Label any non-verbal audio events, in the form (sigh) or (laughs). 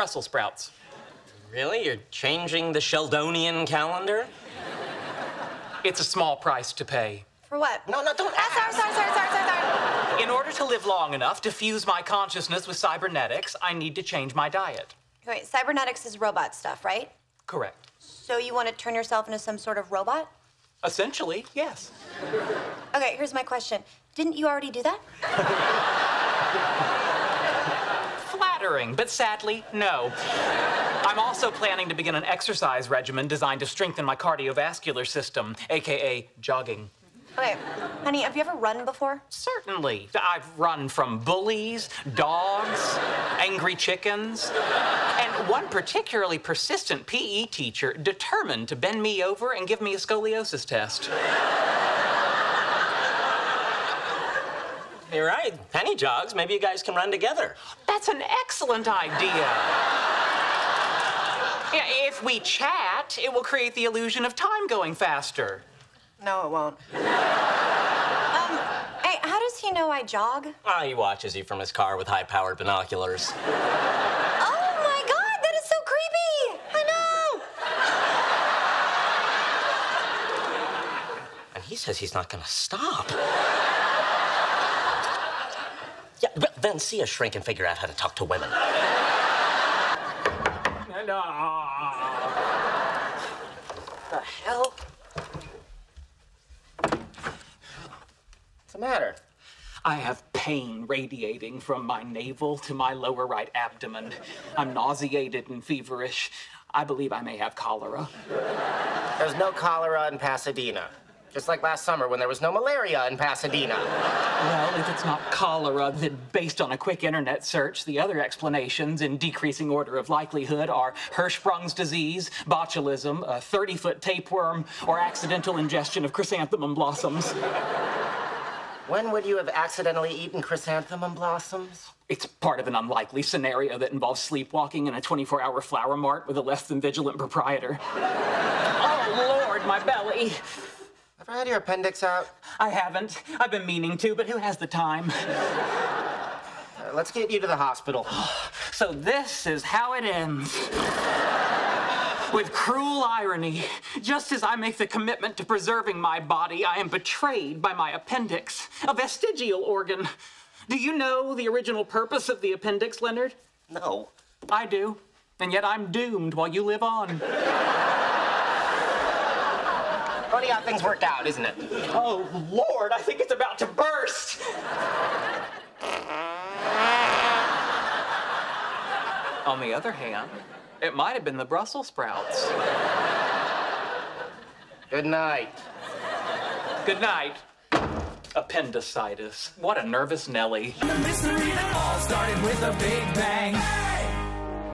Brussels sprouts. Really? You're changing the Sheldonian calendar? It's a small price to pay. For what? No, no, don't Ah, sorry, sorry, sorry, sorry, sorry, sorry. In order to live long enough to fuse my consciousness with cybernetics, I need to change my diet. Wait, cybernetics is robot stuff, right? Correct. So you want to turn yourself into some sort of robot? Essentially, yes. Okay, here's my question. Didn't you already do that? (laughs) But sadly, no. I'm also planning to begin an exercise regimen designed to strengthen my cardiovascular system, aka jogging. Okay, honey, have you ever run before? Certainly. I've run from bullies, dogs, angry chickens, and one particularly persistent PE teacher determined to bend me over and give me a scoliosis test. You're right. Penny jogs. Maybe you guys can run together. That's an excellent idea. Yeah, if we chat, it will create the illusion of time going faster. No, it won't. um, hey, how does he know I jog? Ah, he watches you from his car with high-powered binoculars. Oh my god, that is so creepy! I know! And he says he's not gonna stop. Yeah, but then see a shrink and figure out how to talk to women. Uh, the hell? What's the matter? I have pain radiating from my navel to my lower right abdomen. I'm nauseated and feverish. I believe I may have cholera. There's no cholera in Pasadena. Just like last summer when there was no malaria in Pasadena. Well, if it's not cholera, then based on a quick internet search, the other explanations in decreasing order of likelihood are Hirschsprung's disease, botulism, a 30 foot tapeworm, or accidental ingestion of chrysanthemum blossoms. When would you have accidentally eaten chrysanthemum blossoms? It's part of an unlikely scenario that involves sleepwalking in a 24 hour flower mart with a less than vigilant proprietor. oh, Lord, my belly. Ever had your appendix out? I haven't. I've been meaning to, but who has the time? Uh, let's get you to the hospital. (sighs) So this is how it ends. With cruel irony, just as I make the commitment to preserving my body, I am betrayed by my appendix, a vestigial organ. Do you know the original purpose of the appendix, Leonard? No. I do. And yet I'm doomed while you live on. Funny how things worked out, isn't it? Oh, Lord, I think it's about to burst. On the other hand, it might have been the Brussels sprouts. Good night. Good night. Appendicitis. What a nervous Nelly. The mystery that all started with a big bang.